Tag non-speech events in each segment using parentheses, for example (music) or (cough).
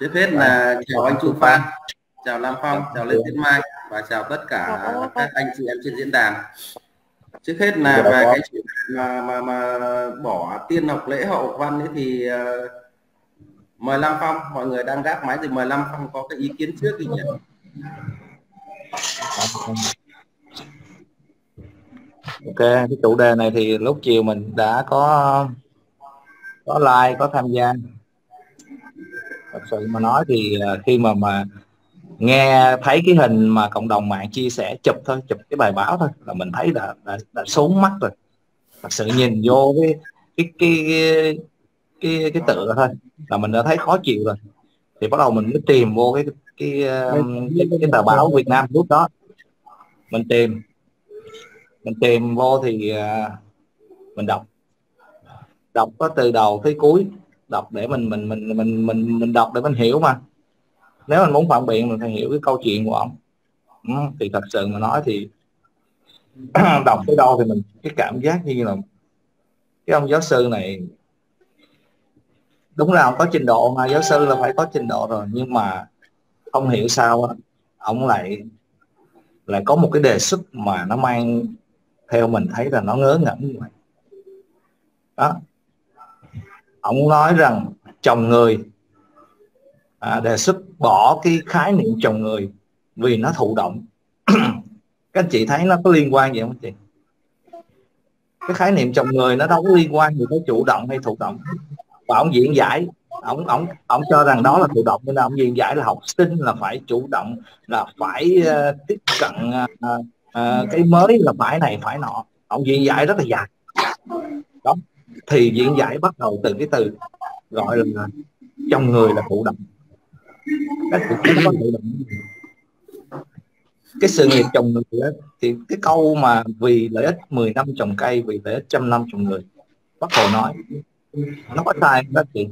trước hết là chào anh Chu Phan chào Lam Phong chào Lê Tiến Mai và chào tất cả các anh chị em trên diễn đàn. Trước hết là về cái chuyện mà, mà mà bỏ tiên học lễ hậu văn ấy thì uh, mời Lam Phong. Mọi người đang gác máy thì mời Lam Phong có cái ý kiến trước đi nhỉ. Ok, cái chủ đề này thì lúc chiều mình đã có có like, có tham gia. Thật sự mà nói thì à, khi mà mà nghe thấy cái hình mà cộng đồng mạng chia sẻ chụp thôi, chụp cái bài báo thôi là mình thấy đã đã, đã xuống mắt rồi. Thật sự nhìn vô cái cái cái cái cái, cái tựa thôi là mình đã thấy khó chịu rồi. Thì bắt đầu mình mới tìm vô cái cái cái, cái, cái tờ báo Việt Nam lúc đó mình tìm mình tìm vô thì uh, mình đọc đọc có từ đầu tới cuối đọc để mình mình mình mình mình mình đọc để mình hiểu mà. Nếu mình muốn phản biện mình phải hiểu cái câu chuyện của ông. Ừ, thì thật sự mà nói thì (clears throat) đọc tới đâu thì mình cái cảm giác như là cái ông giáo sư này đúng là ông có trình độ mà giáo sư là phải có trình độ rồi nhưng mà không hiểu sao ông lại lại có một cái đề xuất mà nó mang theo mình thấy là nó ngớ ngẩn như vậy. Đó ông nói rằng chồng người à, đề xuất bỏ cái khái niệm chồng người vì nó thụ động. (clears throat) Các anh chị thấy nó có liên quan gì không chị? Cái khái niệm chồng người nó đâu có liên quan gì tới chủ động hay thụ động. Và ông diễn giải ông ông ông cho rằng đó là thụ động nên là ông diễn giải là học sinh là phải chủ động là phải uh, tiếp cận uh, uh, cái mới là phải này phải nọ. Ông diễn giải rất là dài. Đó thì diễn giải bắt đầu từ cái từ gọi là trong người là thụ động. Cái có thụ động. Cái sự nghiệp trồng người đó, thì cái câu mà vì lợi ích 10 năm trồng cây vì lợi ích trăm năm trồng người bắt đầu nói nó có sai các chị?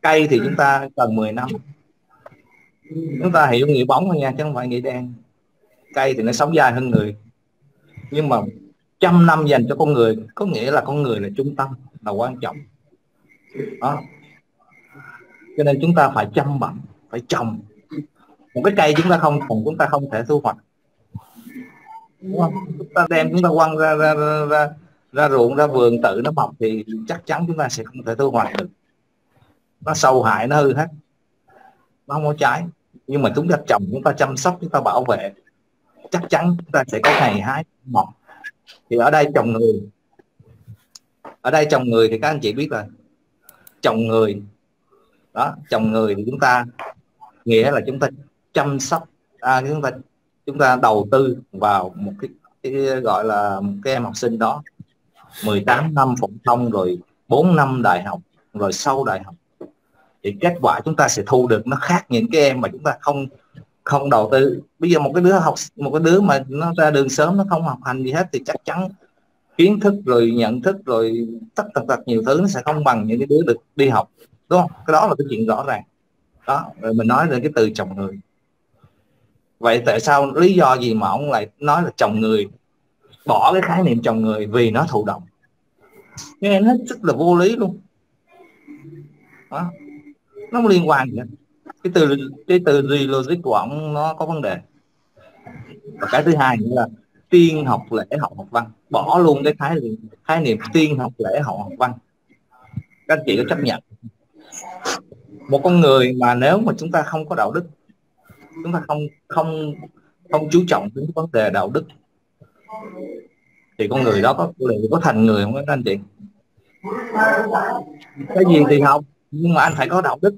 Cây thì chúng ta cần 10 năm. Chúng ta hiểu nghĩa bóng thôi nha chứ không phải nghĩa đen. Cây thì nó sống dài hơn người. Nhưng mà trăm năm dành cho con người có nghĩa là con người là trung tâm là quan trọng. Đó. Cho nên chúng ta phải chăm bẵm phải trồng. Một cái cây chúng ta không trồng chúng ta không thể thu hoạch. Đúng không? chúng ta đem chúng ta quăng ra ra, ra, ra ra ruộng ra vườn tự nó mọc thì chắc chắn chúng ta sẽ không thể thu hoạch được. Nó sâu hại nó hư hết. Nó không có trái. Nhưng mà chúng ta trồng chúng ta chăm sóc chúng ta bảo vệ. Chắc chắn chúng ta sẽ có ngày hái mọc thì ở đây trồng người ở đây trồng người thì các anh chị biết là trồng người đó trồng người thì chúng ta nghĩa là chúng ta chăm sóc à, chúng ta chúng ta đầu tư vào một cái, cái gọi là một cái em học sinh đó. 18 năm phổ thông rồi 4 năm đại học rồi sau đại học. Thì kết quả chúng ta sẽ thu được nó khác những cái em mà chúng ta không không đầu tư. Bây giờ một cái đứa học, một cái đứa mà nó ra đường sớm, nó không học hành gì hết thì chắc chắn kiến thức rồi nhận thức rồi tất tật tật nhiều thứ nó sẽ không bằng những cái đứa được đi học. Đúng không? Cái đó là cái chuyện rõ ràng. Đó, rồi mình nói đến cái từ chồng người. Vậy tại sao, lý do gì mà ông lại nói là chồng người? Bỏ cái khái niệm chồng người vì nó thụ động. Nghe nó rất là vô lý luôn. Đó. nó không liên quan gì hết? Cái từ cái từ gì logic của ông nó có vấn đề? Và cái thứ hai nữa là tiên học lễ học học văn. Bỏ luôn cái khái niệm khái niệm tiên học lễ học học văn. Các anh chị có chấp nhận? Một con người mà nếu mà chúng ta không có đạo đức, chúng ta không không không chú trọng đến vấn đề đạo đức, thì con người đó có liệu có thành người không các anh chị? Cái gì thì học, nhưng mà anh phải có đạo đức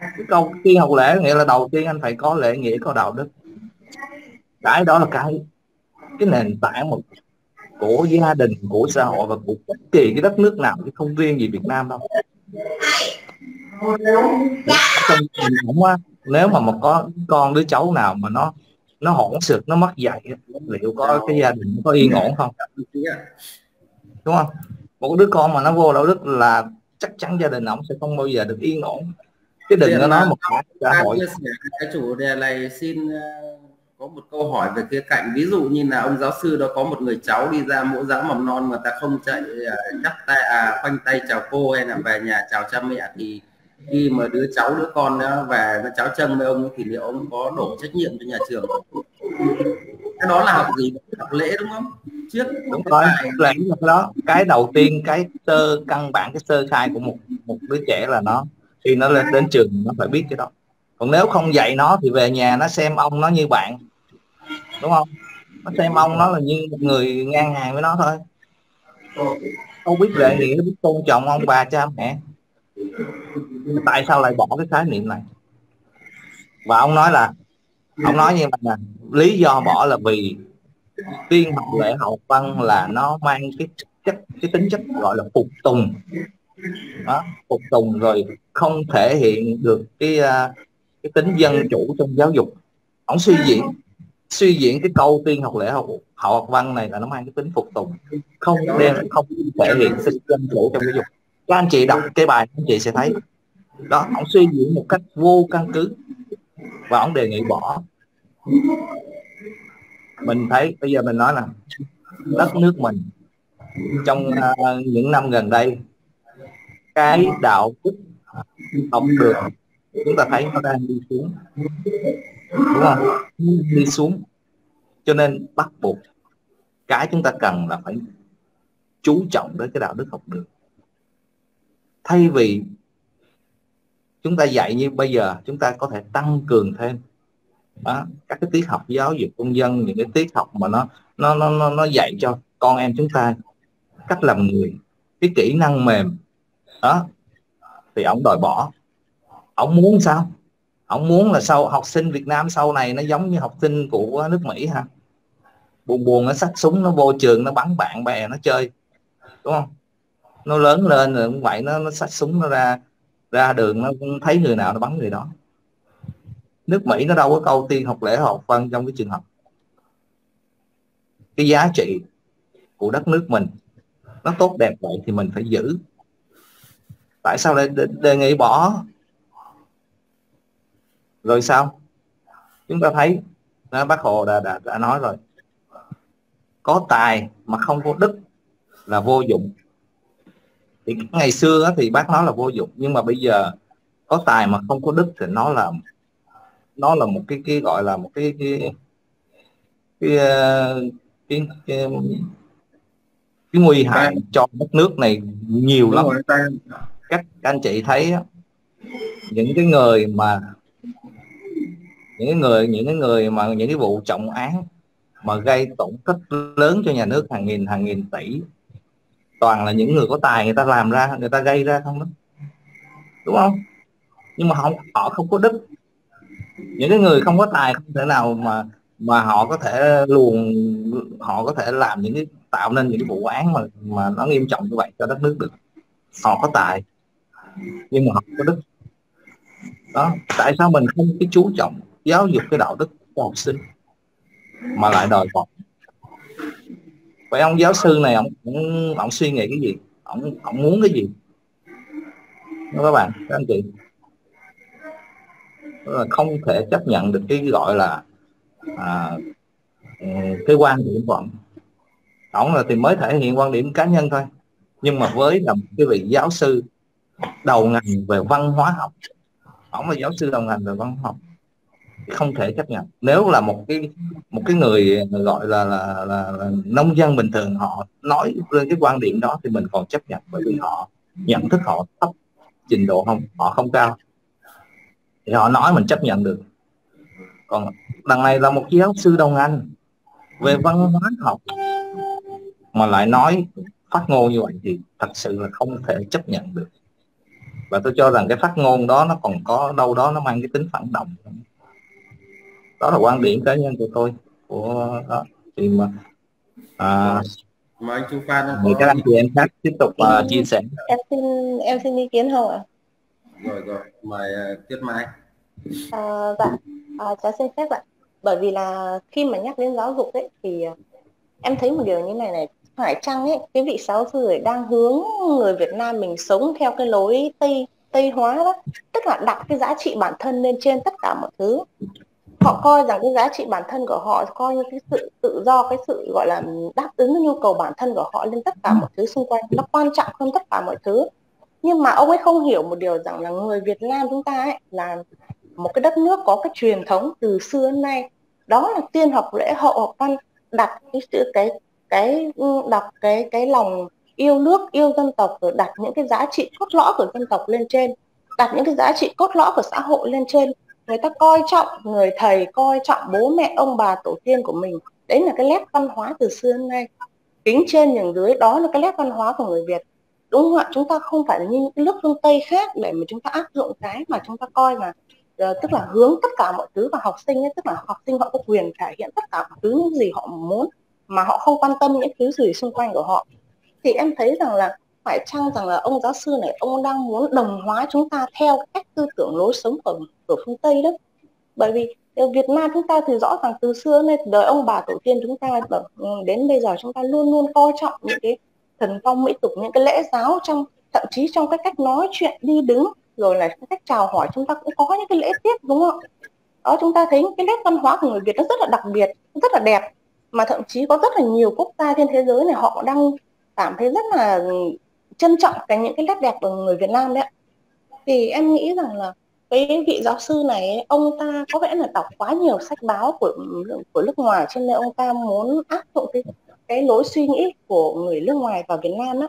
cái câu tiên học lễ nghĩa là đầu tiên anh phải có lễ nghĩa, có đạo đức. Cái đó là cái cái nền tảng một của gia đình, của xã hội và của bất kỳ cái đất nước nào chứ không riêng gì Việt Nam đâu. Trong á, nếu mà một có, con đứa cháu nào mà nó nó hỗn xược nó mất dạy liệu có cái gia đình có yên ổn không? Đúng không? Một đứa con mà nó vô đạo đức là chắc chắn gia đình ông sẽ không bao giờ được yên ổn. Chứ đừng có nói một cái xã hội. cái chủ đề này xin ờ, có một câu hỏi về khía cạnh. Ví dụ như là ông giáo sư đó có một người cháu đi ra mẫu giáo mầm non mà ta không chạy chắp tay à khoanh tay chào cô hay là về nhà chào cha mẹ thì khi mà đứa cháu đứa con đó về nó cháu chân với ông thì liệu ông có đổ trách nhiệm cho nhà trường cái đó là học gì? Học lễ đúng không trước đúng rồi là cái đó. Cái đầu tiên, cái sơ, căn bản, cái sơ khai của một một đứa trẻ là nó, khi nó lên đến trường, nó phải biết cái đó. Còn nếu không dạy nó thì về nhà nó xem ông nó như bạn, đúng không? Nó xem ông nó là như một người ngang hàng với nó thôi. Không biết lễ nghĩa biết tôn trọng ông bà cha mẹ. Tại sao lại bỏ cái khái niệm này? Và ông nói là, ông nói như vậy là lý do bỏ là vì tiên học lễ học văn là nó mang cái chất cái tính chất gọi là phục tùng. Đó, phục tùng rồi không thể hiện được cái à, cái tính dân chủ trong giáo dục. Ông suy diễn suy diễn cái câu tiên học lễ học học văn này là nó mang cái tính phục tùng. Không đem không thể hiện tính dân chủ trong giáo dục. Các anh chị đọc cái bài anh chị sẽ thấy. Đó ông suy diễn một cách vô căn cứ và ông đề nghị bỏ mình thấy bây giờ mình nói là đất nước mình trong uh, những năm gần đây cái đạo đức học được chúng ta thấy nó đang đi xuống. Đúng không? Đi xuống. Cho nên bắt buộc cái chúng ta cần là phải chú trọng đến cái đạo đức học được thay vì chúng ta dạy như bây giờ chúng ta có thể tăng cường thêm đó, các cái tiết học giáo dục công dân những cái tiết học mà nó nó nó nó, nó dạy cho con em chúng ta cách làm người cái kỹ năng mềm. Đó thì ông đòi bỏ. Ông muốn sao? Ông muốn là sau học sinh Việt Nam sau này nó giống như học sinh của nước Mỹ ha buồn buồn nó xách súng nó vô trường nó bắn bạn bè nó chơi. Đúng không? Nó lớn lên rồi cũng vậy nó nó xách súng nó ra ra đường nó thấy người nào nó bắn người đó nước Mỹ nó đâu có câu tiên học lễ học văn trong cái trường học. Cái giá trị của đất nước mình nó tốt đẹp vậy thì mình phải giữ. Tại sao lại đề, đề nghị bỏ? Rồi sao? Chúng ta thấy đó, bác hồ đã, đã đã nói rồi. Có tài mà không có đức là vô dụng. Thì ngày xưa thì bác nói là vô dụng nhưng mà bây giờ có tài mà không có đức thì nó là nó là một cái cái gọi là một cái cái cái, cái, cái, cái, cái nguy hại cho đất nước này nhiều lắm. các anh chị thấy những cái người mà những cái người những cái người mà những cái vụ trọng án mà gây tổn thất lớn cho nhà nước hàng nghìn hàng nghìn tỷ toàn là những người có tài người ta làm ra người ta gây ra không đó. Đúng không? Nhưng mà họ họ không có đức những cái người không có tài không thể nào mà mà họ có thể luồn họ có thể làm những cái tạo nên những cái vụ án mà mà nó nghiêm trọng như vậy cho đất nước được. Họ có tài nhưng mà họ có đức. Đó tại sao mình không cái chú trọng giáo dục cái đạo đức của học sinh mà lại đòi bỏ vậy ông giáo sư này ông ông, ông suy nghĩ cái gì? Ông ông muốn cái gì? Đó các bạn các anh chị là không thể chấp nhận được cái gọi là à, ừ, cái quan điểm của ông. Ông là thì mới thể hiện quan điểm cá nhân thôi. Nhưng mà với là một cái vị giáo sư đầu ngành về văn hóa học ông là giáo sư đầu ngành về văn hóa học không thể chấp nhận. Nếu là một cái một cái người gọi là là, là, là nông dân bình thường họ nói lên cái quan điểm đó thì mình còn chấp nhận bởi vì họ nhận thức họ thấp trình độ không họ không cao thì họ nói mình chấp nhận được. Còn đằng này là một giáo sư đồng ngành về văn hóa học. Mà lại nói phát ngôn như vậy thì thật sự là không thể chấp nhận được. Và tôi cho rằng cái phát ngôn đó nó còn có đâu đó nó mang cái tính phản động. Đó là quan điểm cá nhân của tôi của đó. Thì mà à, mời anh Chu Phan có... các anh chị em khác tiếp tục uh, chia sẻ. Em xin em xin ý kiến không ạ rồi rồi. Mời uh, Tuyết Mai. À, dạ. À, cháu xin phép ạ. Bởi vì là khi mà nhắc đến giáo dục ấy thì ờ, em thấy một điều như này này phải chăng ấy cái vị giáo sư ấy đang hướng người Việt Nam mình sống theo cái lối tây tây hóa đó tức là đặt cái giá trị bản thân lên trên tất cả mọi thứ. Họ coi rằng cái giá trị bản thân của họ coi như cái sự tự do cái sự gọi là đáp ứng nhu cầu bản thân của họ lên tất cả mọi thứ xung quanh. Nó quan trọng hơn tất cả mọi thứ nhưng mà ông ấy không hiểu một điều rằng là người Việt Nam chúng ta ấy là một cái đất nước có cái truyền thống từ xưa đến nay. Đó là tiên học lễ hậu học văn, đặt cái sự, cái cái ừ, đặt cái cái lòng yêu nước, yêu dân tộc, rồi đặt những cái giá trị cốt lõi của dân tộc lên trên, đặt những cái giá trị cốt lõi của xã hội lên trên. Người ta coi trọng người thầy, coi trọng bố mẹ, ông bà, tổ tiên của mình. Đấy là cái nét văn hóa từ xưa đến nay. Kính trên nhường dưới, đó là cái nét văn hóa của người Việt đúng không ạ chúng ta không phải như những nước phương Tây khác để mà chúng ta áp dụng cái mà chúng ta coi là uh, tức là hướng tất cả mọi thứ vào học sinh ấy, tức là học sinh họ có quyền thể hiện tất cả mọi thứ những gì họ muốn mà họ không quan tâm những thứ gì xung quanh của họ. Thì em thấy rằng là phải chăng rằng là ông giáo sư này ông đang muốn đồng hóa chúng ta theo cách tư tưởng lối sống của, của phương Tây đó? Bởi vì ờ, Việt Nam chúng ta thì rõ ràng từ xưa nên đời ông bà tổ tiên chúng ta ờ, đến bây giờ chúng ta luôn luôn coi trọng những cái thần phong mỹ tục những cái lễ giáo trong, thậm chí trong cái cách nói chuyện đi đứng, rồi là cái cách chào hỏi chúng ta cũng có những cái lễ tiết, đúng không đó, chúng ta thấy cái nét văn hóa của người Việt nó rất là đặc biệt, rất là đẹp, mà thậm chí có rất là nhiều quốc gia trên thế giới này họ đang cảm thấy rất là trân trọng cái những cái nét đẹp của người Việt Nam đấy thì em nghĩ rằng là cái vị giáo sư này ông ta có vẻ là đọc quá nhiều sách báo của của nước ngoài, cho nên ông ta muốn áp dụng cái cái lối suy nghĩ của người nước ngoài vào Việt Nam đó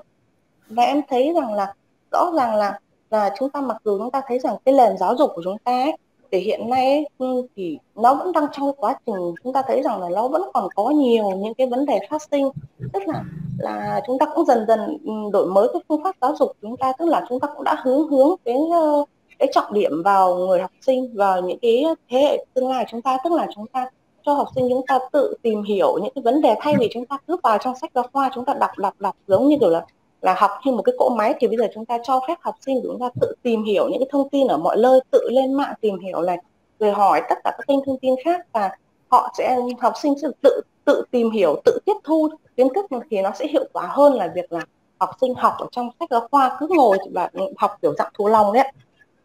và em thấy rằng là rõ ràng là là chúng ta mặc dù chúng ta thấy rằng cái nền giáo dục của chúng ta ấy, thì hiện nay ấy, ừ, thì nó vẫn đang trong quá trình chúng ta thấy rằng là nó vẫn còn có nhiều những cái vấn đề phát sinh. Tức là là chúng ta cũng dần dần ừ, đổi mới cái phương pháp giáo dục của chúng ta tức là chúng ta cũng đã hướng hướng đến ờ, cái trọng điểm vào người học sinh vào những cái thế hệ tương lai chúng ta. Tức là chúng ta cho học sinh chúng ta tự tìm hiểu những cái vấn đề thay vì chúng ta cứ vào trong sách giáo khoa chúng ta đọc đọc đọc giống như kiểu là là học như một cái cỗ máy thì bây giờ chúng ta cho phép học sinh chúng ta tự tìm hiểu những cái thông tin ở mọi nơi, tự lên mạng tìm hiểu này, rồi hỏi tất cả các kênh thông tin khác và họ sẽ, học sinh sẽ tự tự tìm hiểu, tự tiếp thu kiến thức thì nó sẽ hiệu quả hơn là việc là học sinh học ở trong sách giáo khoa cứ ngồi và học kiểu dạng thú lòng đấy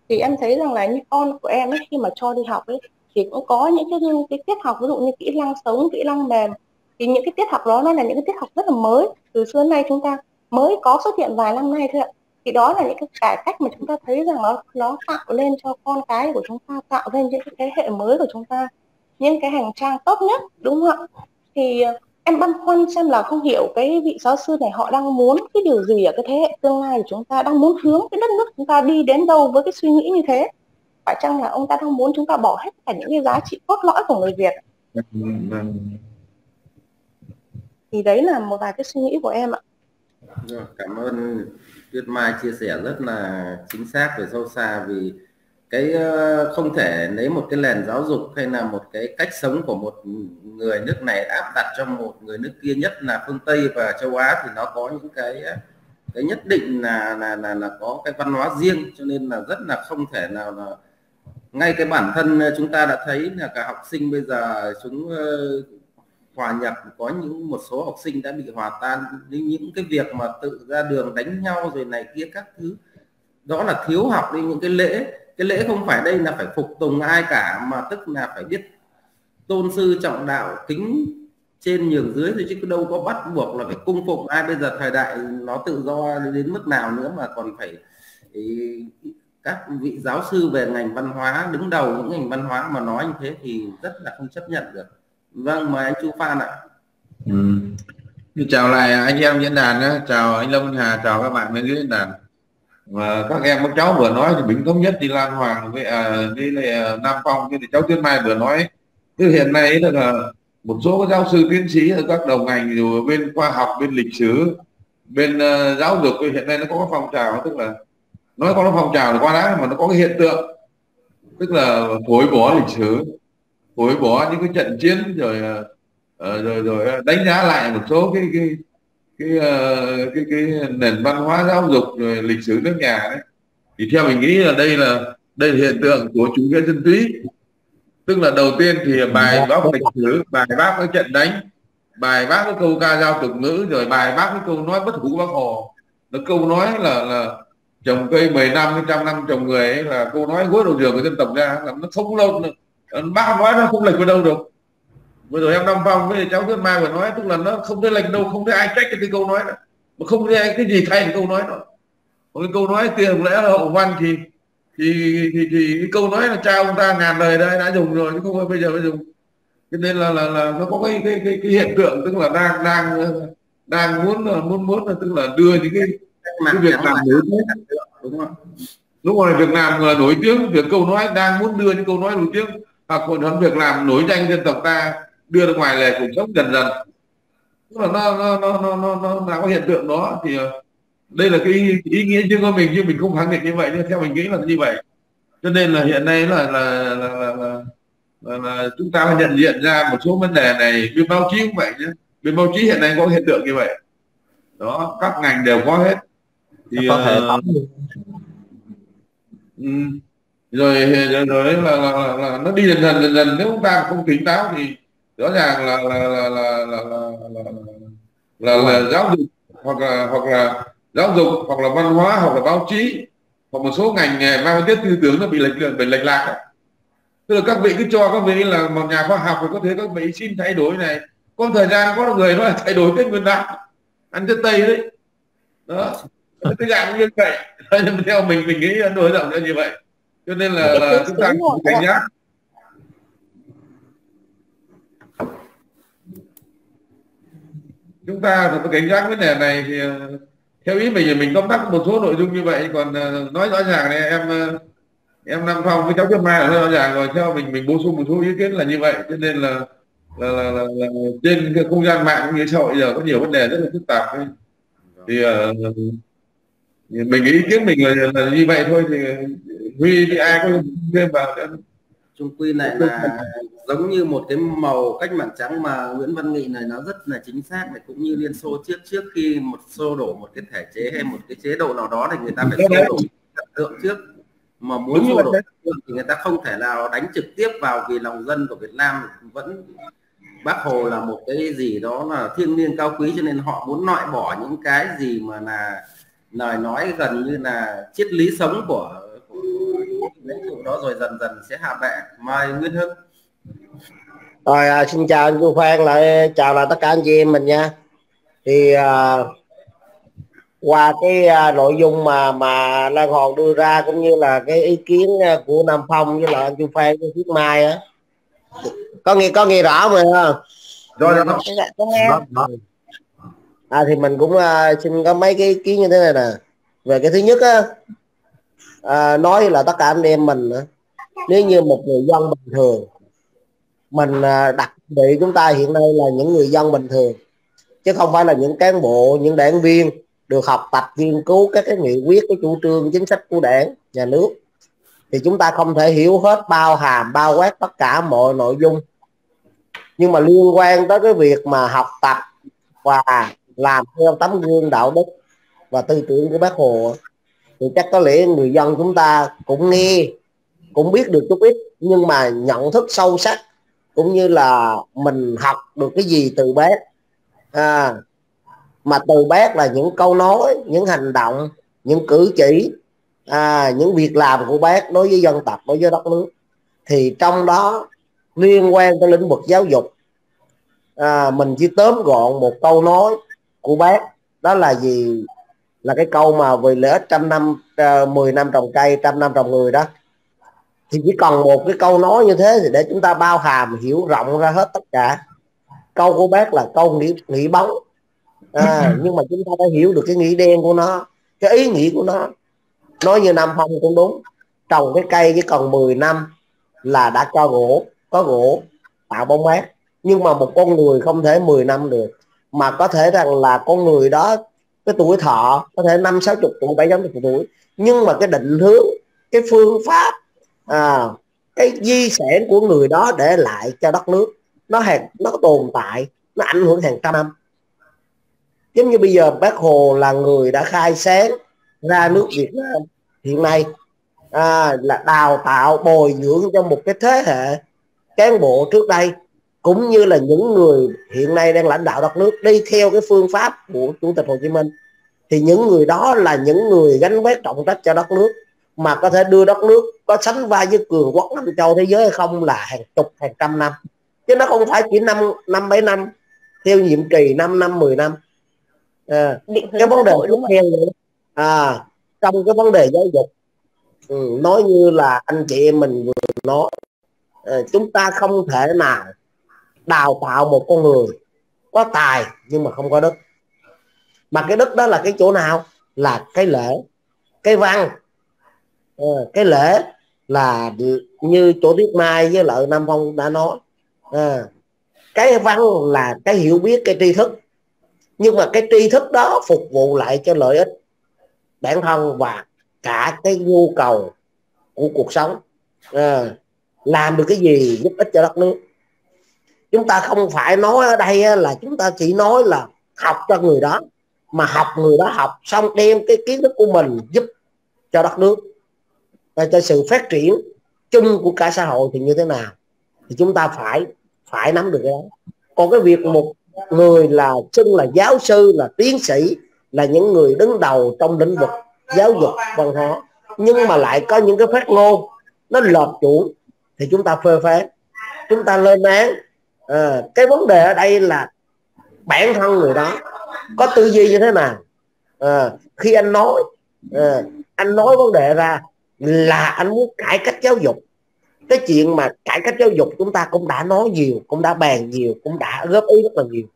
thì em thấy rằng là như con của em ấy, khi mà cho đi học ấy thì cũng có những cái cái tiết học, ví dụ như kỹ năng sống, kỹ năng mềm. Thì những cái tiết học đó nó là những cái tiết học rất là mới. Từ xưa nay chúng ta mới có xuất hiện vài năm nay thôi ạ. Thì đó là những cái cải cách mà chúng ta thấy rằng nó nó tạo lên cho con cái của chúng ta, tạo lên những cái thế hệ mới của chúng ta, những cái hành trang tốt nhất, đúng không ạ? Thì ờ, em băn khoăn xem là không hiểu cái vị giáo sư này họ đang muốn cái điều gì ở cái thế hệ tương lai của chúng ta, đang muốn hướng cái đất nước chúng ta đi đến đâu với cái suy nghĩ như thế phải chăng là ông ta đang muốn chúng ta bỏ hết cả những cái giá trị cốt lõi của người Việt? Thì đấy là một vài cái suy nghĩ của em ạ. Dạ, cảm ơn Tuyết Mai chia sẻ rất là chính xác và sâu xa vì cái ờ, không thể lấy một cái nền giáo dục hay là một cái cách sống của một người nước này áp đặt cho một người nước kia, nhất là phương Tây và châu Á, thì nó có những cái ờ, cái nhất định là là là là có cái văn hóa riêng, cho nên là rất là không thể nào là ngay cái bản thân ờ, chúng ta đã thấy là cả học sinh bây giờ chúng ờ, hòa nhập có những một số học sinh đã bị hòa tan. Những những cái việc mà tự ra đường đánh nhau rồi này kia các thứ đó là thiếu học đi những cái lễ cái lễ không phải đây là phải phục tùng ai cả mà tức là phải biết tôn sư trọng đạo kính trên nhường dưới thì chứ đâu có bắt buộc là phải cung phục ai bây giờ thời đại nó tự do đến mức nào nữa mà còn phải ý, các vị giáo sư về ngành văn hóa đứng đầu những ngành văn hóa mà nói như thế thì rất là không chấp nhận được. Vâng mời anh Chu Phan ạ. Ừ. chào lại anh em diễn đàn chào anh Lâm Hà chào các bạn bên dưới diễn đàn. Và các em các cháu vừa nói thì Bính thống nhất đi Lan Hoàng với à, đi là Nam Phong thì cháu Tuyết Mai vừa nói. Tức hiện nay là một số các giáo sư tiến sĩ ở các đầu ngành dù bên khoa học bên lịch sử bên uh, giáo dục hiện nay nó có phong trào tức là nói có nó phong trào là qua đáng mà nó có cái hiện tượng tức là phối bỏ lịch sử phối bỏ những cái trận chiến rồi ờ, ờ, rồi rồi ờ, đánh giá lại một số cái cái cái cái, cái, cái nền văn hóa giáo dục rồi lịch sử nước nhà đấy. Thì theo mình nghĩ là đây là đây là hiện tượng của chủ nghĩa dân túy. Tức là đầu tiên thì bài bác lịch sử bài bác cái trận đánh bài bác cái câu ca giao tục ngữ rồi bài bác cái câu nói bất hủ bác hồ. Nó câu nói là là trồng cây 10 năm trăm năm trồng người ấy là cô nói gối đầu giường của dân tộc ra là nó không lâu ờ, bác nói nó không lệch vào đâu được. Vừa rồi em năm phong với cháu tuyết mai vừa nói tức là nó không thể lệch đâu không thể ai trách cái câu nói đó. Mà không thể cái gì thay cái câu nói đó. Một cái câu nói tiền lẽ là hậu văn thì thì, thì, thì cái câu nói là cha ông ta ngàn đời đây đã dùng rồi chứ không phải bây giờ mới dùng. Cho nên là là, là nó có cái cái, cái cái hiện tượng tức là đang đang đang muốn muốn muốn là tức là đưa những cái cái việc làm nổi tiếng. đúng không đúng rồi việc làm là nổi tiếng. Việc câu nói đang muốn đưa những câu nói nổi tiếng. Hoặc còn việc làm nổi danh dân tộc ta đưa ra ngoài lề cuộc sống dần dần. Tức là nó nó nó nó nó, nó, nó có hiện tượng đó. Thì ờ, đây là cái ý, ý nghĩa chứ của mình chứ mình không khẳng định như vậy. Nhưng theo mình nghĩ là như vậy. Cho nên là hiện nay là là là, là, là, là, là chúng ta phải nhận diện ra một số vấn đề này. Bên báo chí cũng vậy nhé. Bên báo chí hiện nay có hiện tượng như vậy. Đó các ngành đều có hết thì có thể uh, um, rồi rồi, rồi là, là, là, là nó đi dần dần dần dần. Nếu chúng ta không tỉnh táo thì rõ ràng là là là là là là, là, là, là, là giáo dục hoặc là hoặc là giáo dục hoặc là văn hóa hoặc là báo chí hoặc một số ngành nghề mang tiết tư tưởng nó bị lệch bị lệch lạc. Tức là các vị cứ cho các vị là một nhà khoa học thì có thể các vị xin thay đổi này. Có thời gian có người nói thay đổi tết nguyên đán. Ăn tết tây đấy. Đó cái dạng như vậy. Theo mình mình nghĩ đối rộng như vậy. Cho nên là, là chúng ta cảnh giác chúng ta phải cảnh giác vấn đề này thì ờ, theo ý mình thì mình tóm tắt một số nội dung như vậy. Còn ờ, nói rõ ràng này em ờ, em Nam Phong với cháu Trâm Mai là rõ ràng rồi. Theo mình mình bổ sung một số ý kiến là như vậy. Cho nên là là, là, là, là trên cái không gian mạng cũng như xã hội giờ có nhiều vấn đề rất là phức tạp ấy. thì uh, mình ý kiến mình là, là như vậy thôi thì huy thì ai có thêm vào trung quy lại là giống như một cái màu cách mạng trắng mà Nguyễn Văn Nghị này nó rất là chính xác này cũng như Liên Xô trước trước khi một xô đổ một cái thể chế hay một cái chế độ nào đó thì người ta phải xô đổ chất lượng trước. Mà muốn xô đổ thì người ta không thể nào đánh trực tiếp vào vì lòng dân của Việt Nam vẫn. Bác hồ là một cái gì đó là thiêng liêng cao quý cho nên họ muốn loại bỏ những cái gì mà là lời nói gần như là triết lý sống của, của lãnh tụ đó rồi dần dần sẽ hạ bệ. Mời Nguyên Hưng. Rồi à, xin chào anh Chu Phan lại chào lại tất cả anh chị em mình nha. Thì à, qua cái à, nội dung mà mà Lan Hòn đưa ra cũng như là cái ý kiến à, của Nam Phong với lại anh Chu Phan với Thiết Mai á. Có nghe có nghe rõ mà không rồi rồi. Có nghe à thì mình cũng uh, xin có mấy cái ý kiến như thế này nè. Về cái thứ nhất á uh, nói là tất cả anh em mình nếu như một người dân bình thường mình uh, đặt vị chúng ta hiện nay là những người dân bình thường chứ không phải là những cán bộ những đảng viên được học tập nghiên cứu các cái nghị quyết cái chủ trương chính sách của đảng nhà nước. Thì chúng ta không thể hiểu hết bao hàm bao quát tất cả mọi nội dung. Nhưng mà liên quan tới cái việc mà học tập và làm theo tấm gương đạo đức và tư tưởng của bác hồ. Thì chắc có lẽ người dân chúng ta cũng nghe cũng biết được chút ít nhưng mà nhận thức sâu sắc cũng như là mình học được cái gì từ bác. À, mà từ bác là những câu nói những hành động những cử chỉ à, những việc làm của bác đối với dân tộc đối với đất nước. Thì trong đó liên quan tới lĩnh vực giáo dục à, mình chỉ tóm gọn một câu nói của bác. Đó là gì? Là cái câu mà vì lợi ích trăm năm uh, 10 năm trồng cây trăm năm trồng người đó. Thì chỉ cần một cái câu nói như thế thì để chúng ta bao hàm hiểu rộng ra hết tất cả. Câu của bác là câu nghĩ nghĩ bóng. À, (laughs) nhưng mà chúng ta đã hiểu được cái nghĩ đen của nó cái ý nghĩ của nó. Nói như Nam Phong cũng đúng trồng cái cây chỉ cần 10 năm là đã cho gỗ có gỗ tạo bóng mát. Nhưng mà một con người không thể 10 năm được mà có thể rằng là con người đó cái tuổi thọ có thể năm sáu chục tuổi bảy chục tuổi. Nhưng mà cái định hướng cái phương pháp à, cái di sản của người đó để lại cho đất nước nó hàng nó tồn tại nó ảnh hưởng hàng trăm năm. Giống như bây giờ bác hồ là người đã khai sáng ra nước việt nam hiện nay à, là đào tạo bồi dưỡng cho một cái thế hệ cán bộ trước đây cũng như là những người hiện nay đang lãnh đạo đất nước đi theo cái phương pháp của chủ tịch Hồ Chí Minh thì những người đó là những người gánh vác trọng trách cho đất nước mà có thể đưa đất nước có sánh vai với cường quốc năm châu thế giới hay không là hàng chục hàng trăm năm. Chứ nó không phải chỉ năm năm mấy năm theo nhiệm kỳ 5 năm 10 năm. À, cái vấn đề tiếp theo nữa à, trong cái vấn đề giáo dục ừ, nói như là anh chị em mình vừa nói à, chúng ta không thể nào đào tạo một con người có tài nhưng mà không có đức mà cái đức đó là cái chỗ nào? Là cái lễ cái văn. Ờ, cái lễ là như chỗ tiết mai với lợi nam phong đã nói. À, cái văn là cái hiểu biết cái tri thức. Nhưng mà cái tri thức đó phục vụ lại cho lợi ích bản thân và cả cái nhu cầu của cuộc sống. À, làm được cái gì giúp ích cho đất nước chúng ta không phải nói ở đây là chúng ta chỉ nói là học cho người đó, mà học người đó học xong đem cái kiến thức của mình giúp cho đất nước. Và cho sự phát triển chung của cả xã hội thì như thế nào? Thì chúng ta phải phải nắm được cái đó. Còn cái việc một người là xưng là giáo sư, là tiến sĩ, là những người đứng đầu trong lĩnh vực giáo dục, văn hóa, nhưng mà lại có những cái phát ngôn nó lệch chuẩn thì chúng ta phê phán. Chúng ta lên án à, cái vấn đề ở đây là bản thân người đó có tư duy như thế nào? À, khi anh nói à, anh nói vấn đề ra là anh muốn cải cách giáo dục. Cái chuyện mà cải cách giáo dục chúng ta cũng đã nói nhiều cũng đã bàn nhiều cũng đã góp ý rất là nhiều.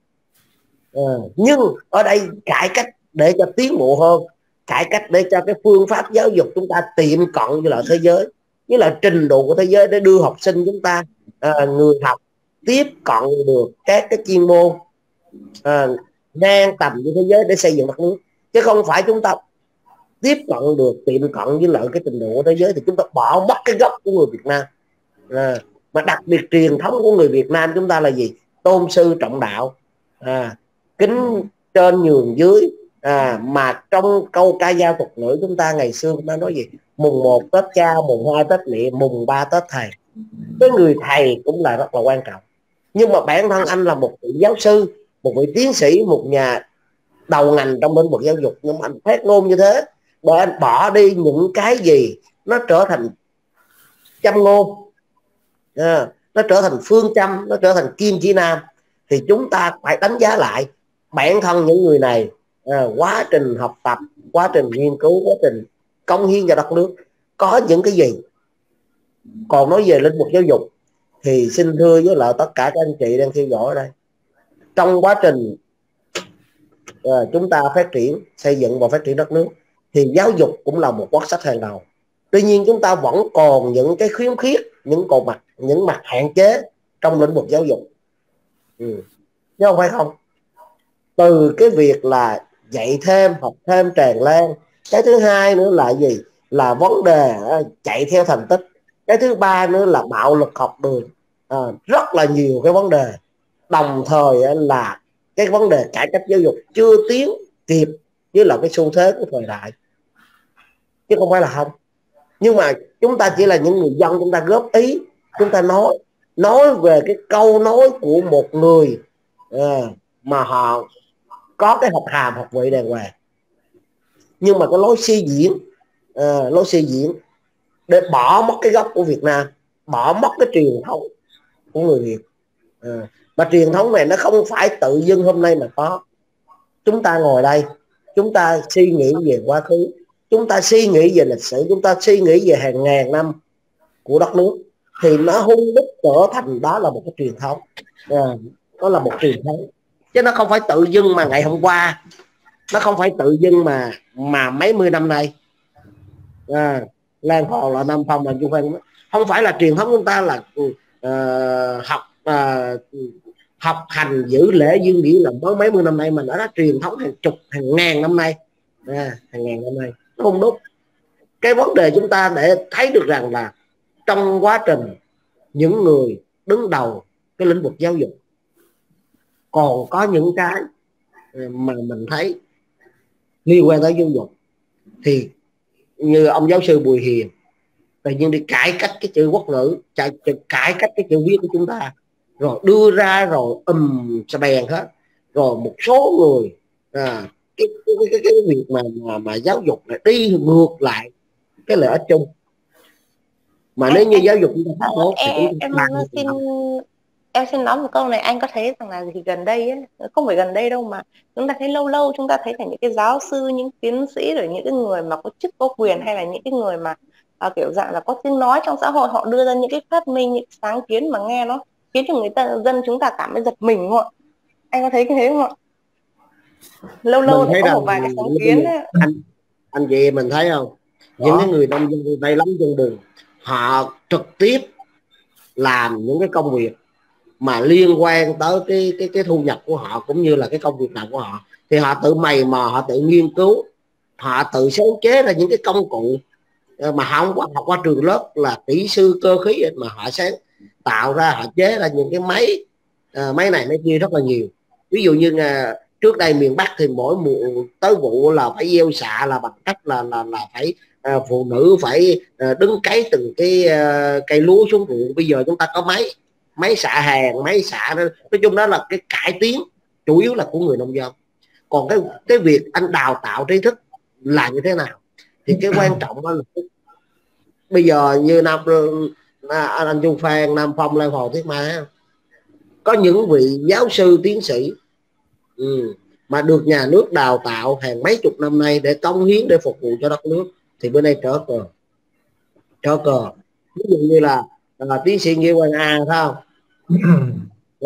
À, nhưng ở đây cải cách để cho tiến bộ hơn cải cách để cho cái phương pháp giáo dục chúng ta tiệm cận với lại thế giới với là trình độ của thế giới để đưa học sinh chúng ta à, người học tiếp cận được các cái chuyên môn à, ngang tầm với thế giới để xây dựng đất nước. Chứ không phải chúng ta tiếp cận được tiệm cận với lại cái trình độ của thế giới thì chúng ta bỏ mất cái gốc của người Việt Nam. À, mà đặc biệt truyền thống của người Việt Nam chúng ta là gì? Tôn sư trọng đạo. À, kính trên nhường dưới. À, mà trong câu ca dao thuật ngữ chúng ta ngày xưa chúng ta nói gì? Mùng 1 Tết cha mùng 2 Tết mẹ mùng 3 Tết thầy. Cái người thầy cũng là rất là quan trọng nhưng mà bản thân anh là một vị giáo sư một vị tiến sĩ một nhà đầu ngành trong lĩnh vực giáo dục. Nhưng mà anh phát ngôn như thế để anh bỏ đi những cái gì nó trở thành châm ngôn à, nó trở thành phương châm nó trở thành kim chỉ nam thì chúng ta phải đánh giá lại bản thân những người này à, quá trình học tập quá trình nghiên cứu quá trình công hiến cho đất nước. Có những cái gì? Còn nói về lĩnh vực giáo dục thì xin thưa với lại tất cả các anh chị đang theo dõi ở đây. Trong quá trình à, chúng ta phát triển xây dựng và phát triển đất nước thì giáo dục cũng là một quốc sách hàng đầu. Tuy nhiên chúng ta vẫn còn những cái khiếm khuyết những cột mặt những mặt hạn chế trong lĩnh vực giáo dục. Ừ. chứ không phải không? Từ cái việc là dạy thêm học thêm tràn lan. Cái thứ hai nữa là gì? Là vấn đề à, chạy theo thành tích cái thứ ba nữa là bạo lực học đường. À, rất là nhiều cái vấn đề. Đồng thời là cái vấn đề cải cách giáo dục chưa tiến kịp với là cái xu thế của thời đại. Chứ không phải là không. Nhưng mà chúng ta chỉ là những người dân chúng ta góp ý chúng ta nói nói về cái câu nói của một người à, mà họ có cái học hàm học vị đàng hoàng. Nhưng mà cái lối suy diễn à, lối suy diễn để bỏ mất cái gốc của Việt Nam bỏ mất cái truyền thống của người Việt. À, mà truyền thống này nó không phải tự dưng hôm nay mà có. Chúng ta ngồi đây chúng ta suy nghĩ về quá khứ chúng ta suy nghĩ về lịch sử chúng ta suy nghĩ về hàng ngàn năm của đất nước thì nó hung đúc trở thành đó là một cái truyền thống. À, đó là một truyền thống. Chứ nó không phải tự dưng mà ngày hôm qua nó không phải tự dưng mà mà mấy mươi năm nay. À, lan hồ là nam phong là trung văn không phải là truyền thống chúng ta là uh, học uh, học hành giữ lễ dương nghĩa là mới mấy mươi năm nay mà đã truyền thống hàng chục hàng ngàn năm nay. À, hàng ngàn năm nay. Nó không đúng cái vấn đề chúng ta để thấy được rằng là trong quá trình những người đứng đầu cái lĩnh vực giáo dục còn có những cái mà mình thấy liên quan tới giáo dục thì như ông giáo sư Bùi Hiền. Tự nhiên đi cải cách cái chữ quốc ngữ cải, cải cách cái chữ viết của chúng ta. Rồi đưa ra rồi ầm um, bèn hết. Rồi một số người à, cái, cái, cái, cái việc mà, mà mà giáo dục này đi ngược lại cái lợi ích chung. Mà nếu như giáo dục chúng ta tốt thì em, em xin em xin nói một câu này anh có thấy rằng là thì gần đây ấy, không phải gần đây đâu mà chúng ta thấy lâu lâu chúng ta thấy là những cái giáo sư những tiến sĩ rồi những cái người mà có chức có quyền hay là những cái người mà à, kiểu dạng là có tiếng nói trong xã hội họ đưa ra những cái phát minh những sáng kiến mà nghe nó khiến cho người ta dân chúng ta cảm thấy giật mình không ạ? Anh có thấy cái thế không ạ? Lâu lâu thì có một vài cái sáng kiến anh anh chị mình thấy không? Những cái người nông dân tay lắm trong đường họ trực tiếp làm những cái công việc mà liên quan tới cái cái cái thu nhập của họ cũng như là cái công việc nào của họ thì họ tự mày mò họ tự nghiên cứu họ tự sáng chế ra những cái công cụ ờ, mà họ không qua học qua trường lớp là kỹ sư cơ khí mà họ sáng tạo ra họ chế ra những cái máy uh, máy này máy kia rất là nhiều. Ví dụ như uh, trước đây miền Bắc thì mỗi mùa tới vụ là phải gieo xạ là bằng cách là là là phải uh, phụ nữ phải uh, đứng cấy từng cái uh, cây lúa xuống ruộng. Bây giờ chúng ta có máy máy xạ hàng máy xạ đó. nói chung đó là cái cải tiến chủ yếu là của người nông dân. Còn cái cái việc anh đào tạo trí thức là như thế nào? Thì cái quan trọng là bây giờ như nam anh anh Trung Phan Nam Phong Lan Hồ Thiết Mai có những vị giáo sư tiến sĩ ừ, mà được nhà nước đào tạo hàng mấy chục năm nay để công hiến để phục vụ cho đất nước thì bữa nay trở cờ. Trở cờ. Ví dụ như là là tiến sĩ Nghĩa Quang A phải không?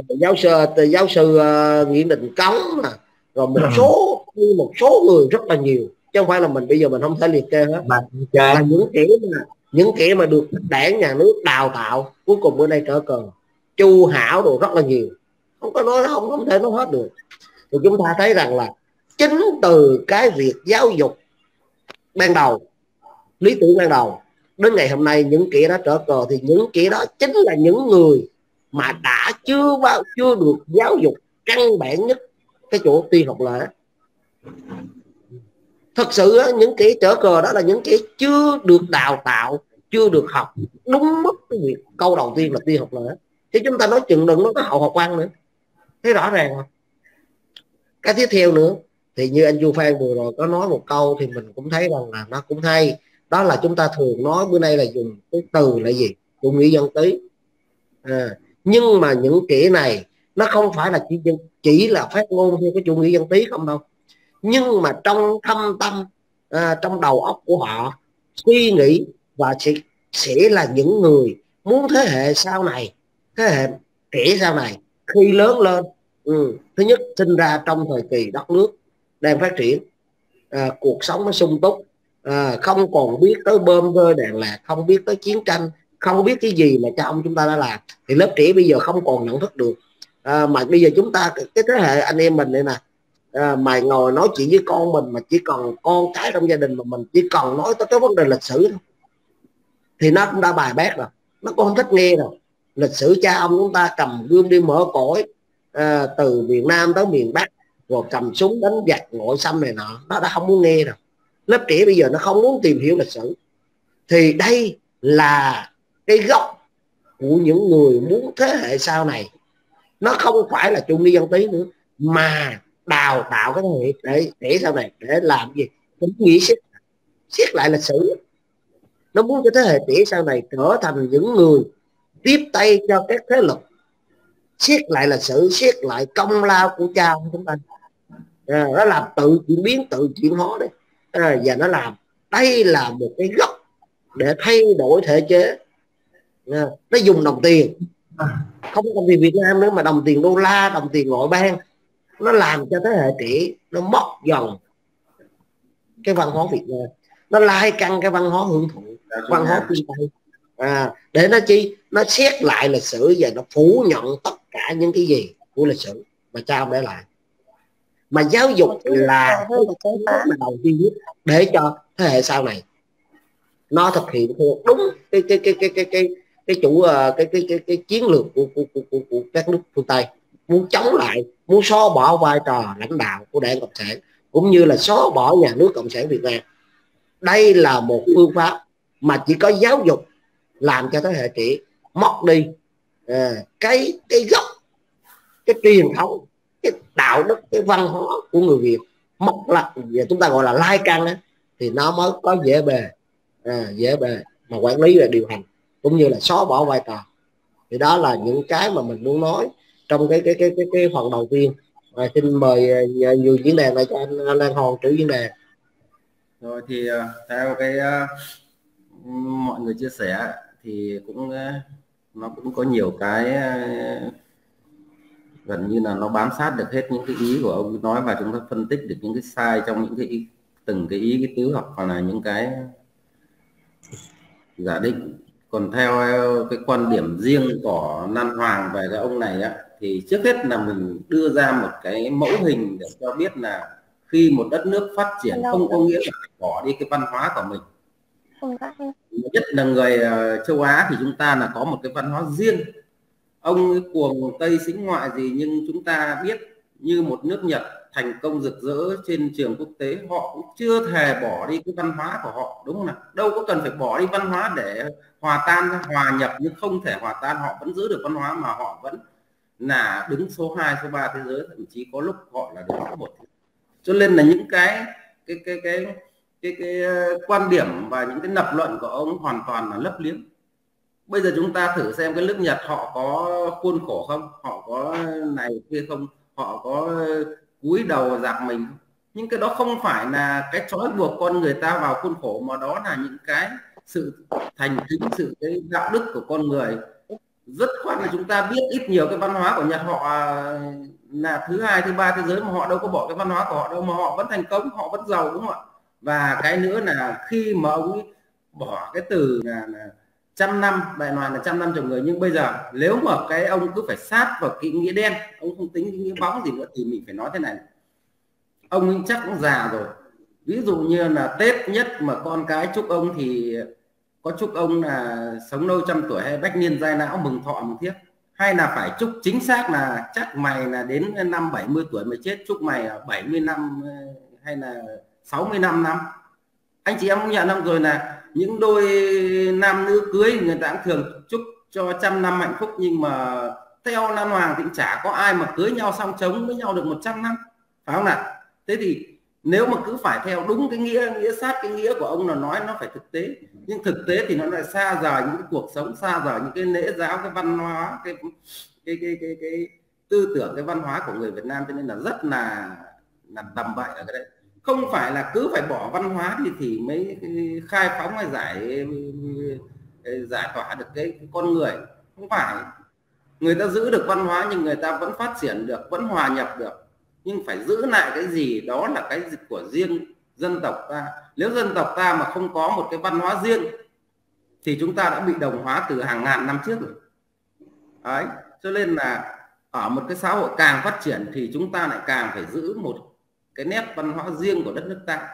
Giáo sư giáo sư uh, Nguyễn Đình Cống mà. Rồi một số một số người rất là nhiều. Chứ không phải là mình bây giờ mình không thể liệt kê hết. Mà là những kẻ mà những kẻ mà được đảng nhà nước đào tạo cuối cùng bữa nay trở cờ. Chu hảo đồ rất là nhiều. Không có nói không không thể nói hết được. Thì chúng ta thấy rằng là chính từ cái việc giáo dục ban đầu lý tưởng ban đầu đến ngày hôm nay những kẻ đó trở cờ thì những kẻ đó chính là những người mà đã chưa bao chưa được giáo dục căn bản nhất cái chỗ tuy học lệ thật sự những kẻ trở cờ đó là những kẻ chưa được đào tạo chưa được học đúng mức cái việc câu đầu tiên là tiên học lễ thì chúng ta nói chừng đừng nói có hậu học văn nữa. Thấy rõ ràng không? Cái tiếp theo nữa thì như anh Du Phan vừa rồi có nói một câu thì mình cũng thấy rằng là nó cũng hay. Đó là chúng ta thường nói bữa nay là dùng cái từ là gì? Chủ nghĩa dân tí. À, nhưng mà những kỹ này nó không phải là chỉ chỉ là phát ngôn theo cái chủ nghĩa dân tí không đâu. Nhưng mà trong thâm tâm à, trong đầu óc của họ suy nghĩ và sẽ sẽ là những người muốn thế hệ sau này thế hệ trẻ sau này khi lớn lên ừ, thứ nhất sinh ra trong thời kỳ đất nước đang phát triển à, cuộc sống nó sung túc à, không còn biết tới bơm vơ đèn lạc không biết tới chiến tranh không biết cái gì mà cha ông chúng ta đã làm. Thì lớp trẻ bây giờ không còn nhận thức được. À, mà bây giờ chúng ta cái thế hệ anh em mình đây nè à, mày ngồi nói chuyện với con mình mà chỉ còn con cái trong gia đình mà mình chỉ còn nói tới cái vấn đề lịch sử thôi thì nó cũng đã bài bác rồi. Nó cũng không thích nghe rồi. Lịch sử cha ông chúng ta cầm gương đi mở cõi à, từ miền Nam tới miền Bắc rồi cầm súng đánh giặc ngội xâm này nọ. Nó đã không muốn nghe rồi. Lớp trẻ bây giờ nó không muốn tìm hiểu lịch sử. Thì đây là cái gốc của những người muốn thế hệ sau này. Nó không phải là trung đi dân tí nữa mà đào tạo cái thế hệ để để sau này để làm gì? Cũng nghĩ xét xét lại lịch sử. Nó muốn cho thế hệ trẻ sau này trở thành những người tiếp tay cho các thế lực. Xét lại lịch sử xét lại công lao của cha của chúng ta. À, nó làm tự chuyển biến tự chuyển hóa đấy. À, và nó làm đây là một cái gốc để thay đổi thể chế nó dùng đồng tiền. Không có đồng tiền Việt Nam nữa mà đồng tiền đô la đồng tiền ngoại bang. Nó làm cho thế hệ trẻ nó mất dần cái văn hóa Việt Nam. Nó lai căng cái văn hóa hưởng thụ văn hóa phương Tây à, để nó chi? Nó xét lại lịch sử và nó phủ nhận tất cả những cái gì của lịch sử mà cha ông để lại mà giáo dục là cái đầu tiên để cho thế hệ sau này nó thực hiện theo đúng cái cái cái cái cái cái cái chủ uh, cái cái cái, cái chiến lược của, của, của, của, của các nước phương Tây muốn chống lại muốn xóa bỏ vai trò lãnh đạo của đảng cộng sản cũng như là xóa bỏ nhà nước cộng sản Việt Nam. Đây là một phương pháp mà chỉ có giáo dục làm cho thế hệ trẻ mất đi uh, cái cái gốc cái truyền thống cái đạo đức cái văn hóa của người Việt mất là chúng ta gọi là lai căng đó, thì nó mới có dễ bề à, dễ bề mà quản lý và điều hành cũng như là xóa bỏ vai trò. Thì đó là những cái mà mình muốn nói trong cái cái cái cái, cái phần đầu tiên. Và xin mời à, nhiều diễn đàn này cho anh, Lan Hòn chủ diễn đàn. Rồi thì à, theo cái à, mọi người chia sẻ thì cũng nó cũng có nhiều cái gần như là nó bám sát được hết những cái ý của ông nói và chúng ta phân tích được những cái sai trong những cái ý, từng cái ý cái tứ học hoặc là những cái giả định còn theo cái quan điểm riêng của Nan Hoàng về cái ông này á thì trước hết là mình đưa ra một cái mẫu hình để cho biết là khi một đất nước phát triển không có nghĩa là phải bỏ đi cái văn hóa của mình. Nhất là người ờ, châu Á thì chúng ta là có một cái văn hóa riêng. Ông ấy cuồng tây xính ngoại gì nhưng chúng ta biết như một nước Nhật thành công rực rỡ trên trường quốc tế họ cũng chưa thể bỏ đi cái văn hóa của họ đúng không nào? Đâu có cần phải bỏ đi văn hóa để hòa tan hòa nhập nhưng không thể hòa tan họ vẫn giữ được văn hóa mà họ vẫn là đứng số 2, số 3 thế giới thậm chí có lúc họ là đứng số một. Cho nên là những cái cái cái cái cái, cái, cái quan điểm và những cái lập luận của ông hoàn toàn là lấp liếm bây giờ chúng ta thử xem cái nước Nhật họ có khuôn khổ không? Họ có này kia không? Họ có cúi đầu dạng mình. Nhưng cái đó không phải là cái trói buộc con người ta vào khuôn khổ mà đó là những cái sự thành kính sự cái đạo đức của con người. Rất khoát là chúng ta biết ít nhiều cái văn hóa của Nhật. Họ à, là thứ hai thứ ba thế giới mà họ đâu có bỏ cái văn hóa của họ đâu mà họ vẫn thành công họ vẫn giàu đúng không ạ? Và cái nữa là khi mà ông ấy bỏ cái từ là, là trăm năm đại loại là trăm năm chồng người. Nhưng bây giờ, nếu mà cái ông cứ phải sát vào cái nghĩa đen, ông không tính cái nghĩa bóng gì nữa, thì mình phải nói thế này. Ông ấy chắc cũng già rồi. Ví dụ như là tết nhất mà con cái chúc ông thì có chúc ông là sống lâu trăm tuổi hay bách niên giai não, mừng thọ mừng thiết. Hay là phải chúc chính xác là chắc mày là đến năm 70 tuổi mới chết, chúc mày là 70 năm, hay là 65 năm anh chị em cũng nhận năm rồi là những đôi nam nữ cưới người ta cũng thường chúc cho trăm năm hạnh phúc nhưng mà theo Lan Hoàng thì chả có ai mà cưới nhau xong chống với nhau được 100 năm. Phải không nào? Thế thì nếu mà cứ phải theo đúng cái nghĩa nghĩa sát cái nghĩa của ông là nói nó phải thực tế. Nhưng thực tế thì nó lại xa rời những cái cuộc sống xa rời những cái lễ giáo cái văn hóa cái cái cái cái, cái tư tưởng cái văn hóa của người Việt Nam. Cho nên là rất là là tầm bậy ở cái đấy không phải là cứ phải bỏ văn hóa thì thì mới khai phóng hay giải ừ, giải tỏa được cái, cái con người. Không phải. Người ta giữ được văn hóa nhưng người ta vẫn phát triển được vẫn hòa nhập được. Nhưng phải giữ lại cái gì? Đó là cái dịch của riêng dân tộc ta. Nếu dân tộc ta mà không có một cái văn hóa riêng thì chúng ta đã bị đồng hóa từ hàng ngàn năm trước rồi. Đấy. Cho nên là ở một cái xã hội càng phát triển thì chúng ta lại càng phải giữ một cái nét văn hóa riêng của đất nước ta.